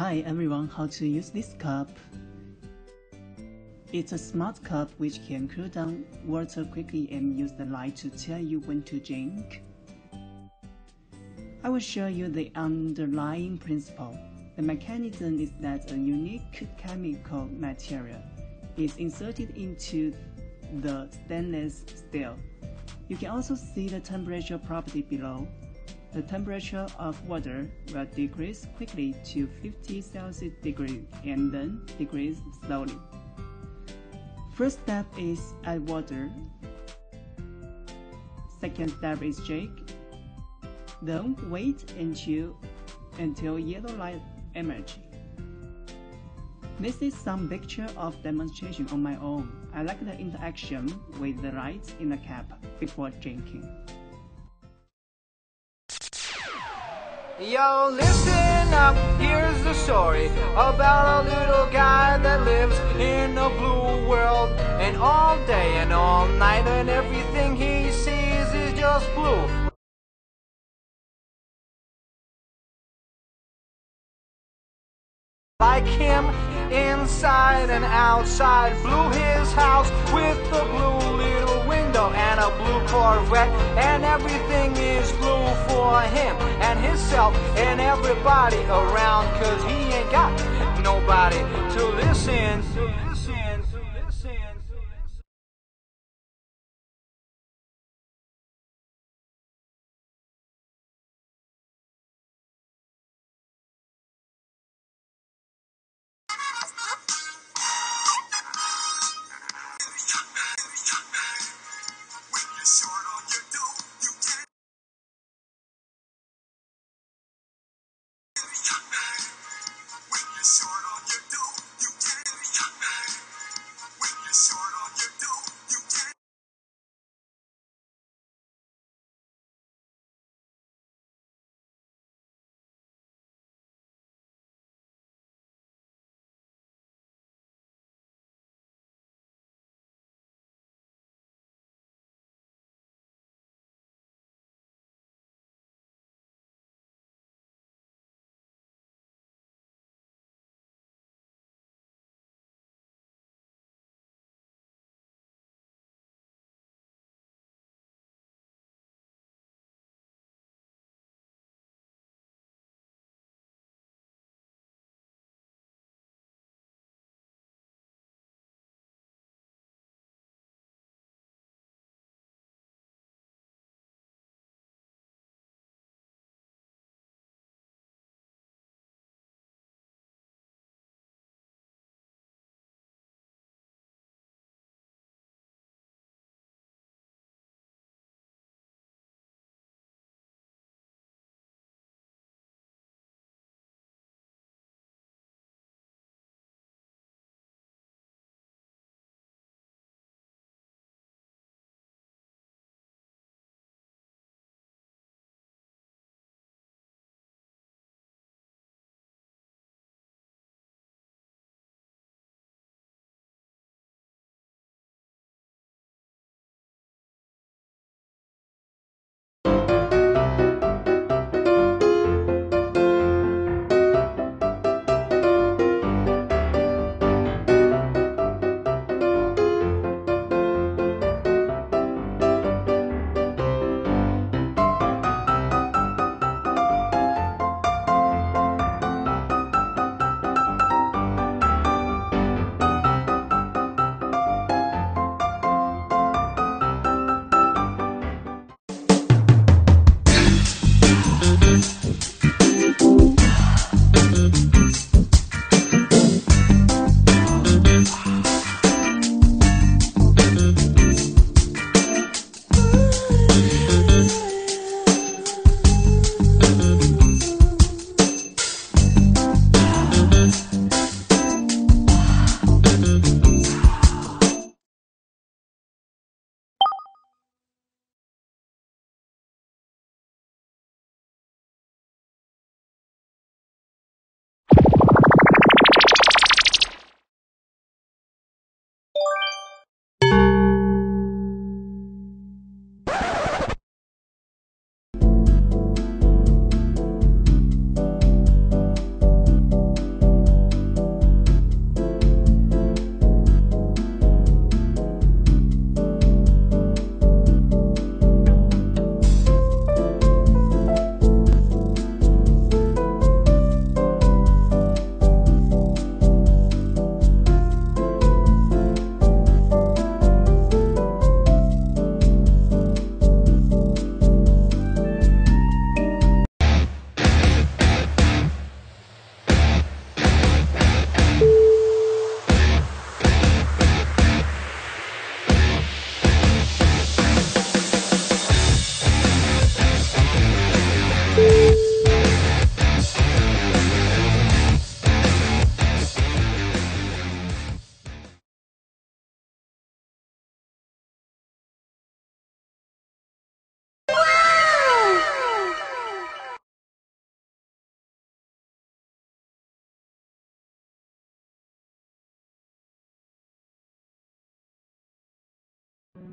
Hi everyone, how to use this cup. It's a smart cup which can cool down water quickly and use the light to tell you when to drink. I will show you the underlying principle. The mechanism is that a unique chemical material is inserted into the stainless steel. You can also see the temperature property below the temperature of water will decrease quickly to 50 Celsius degree and then decrease slowly. First step is add water. Second step is shake. Then wait until, until yellow light emerges. This is some picture of demonstration on my own. I like the interaction with the lights in the cap before drinking. Yo, listen up, here's the story about a little guy that lives in a blue world. And all day and all night, and everything he sees is just blue. Like him, inside and outside, blue his house with the blue little and a blue Corvette, and everything is blue for him and himself and everybody around, cause he ain't got nobody to listen, to listen, to listen.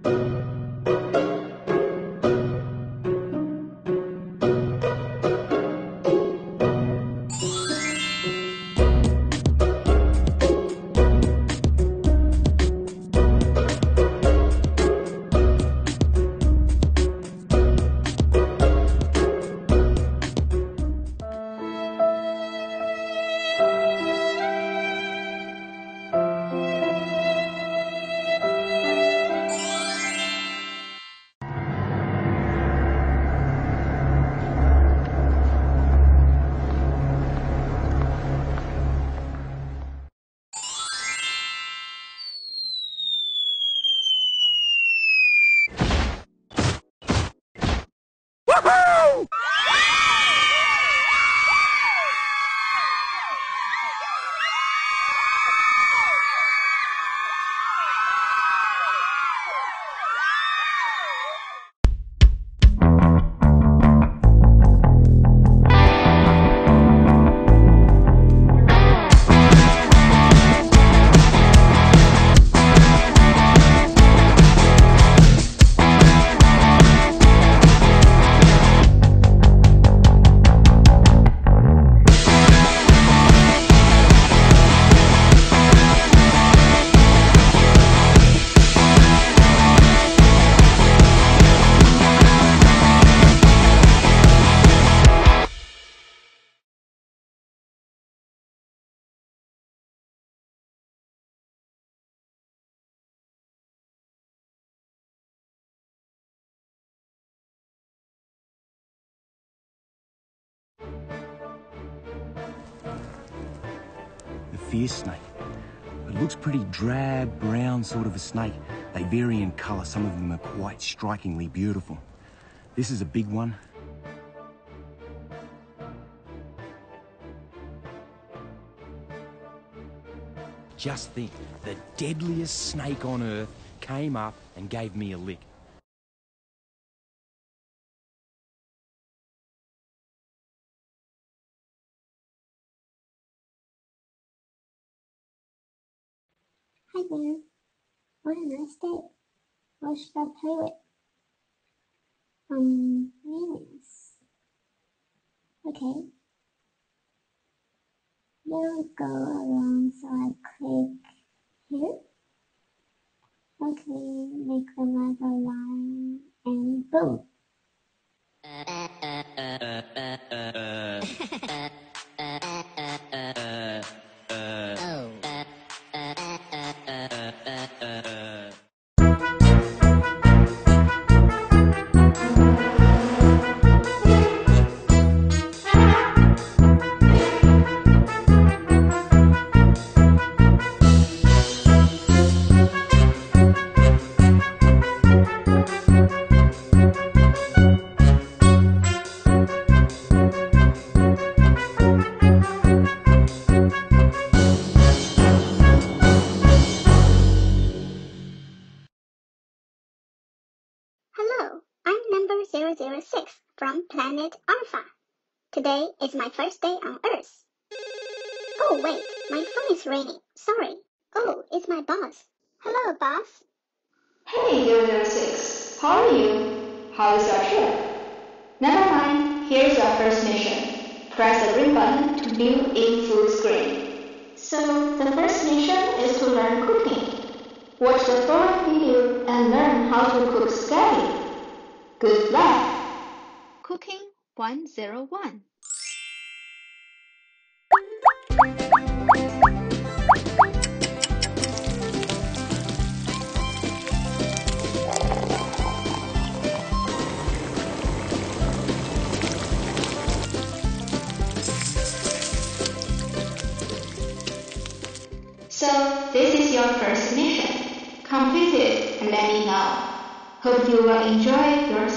The fear snake. It looks pretty drab, brown sort of a snake. They vary in colour. Some of them are quite strikingly beautiful. This is a big one. Just think, the deadliest snake on earth came up and gave me a lick. Hi there. What a nice day. What should I play with? Um, minions. Okay. They'll go along, so I click here. Okay, make like line, and boom. planet Alpha. Today is my first day on Earth. Oh wait, my phone is ringing. Sorry. Oh, it's my boss. Hello, boss. Hey 006, how are you? How is your trip? Never mind, here's your first mission. Press the green button to view in full screen. So, the first mission is to learn cooking. Watch the following video and learn how to cook spaghetti. Good luck! Cooking 101. So, this is your first mission. Complete it and let me know. Hope you will enjoy your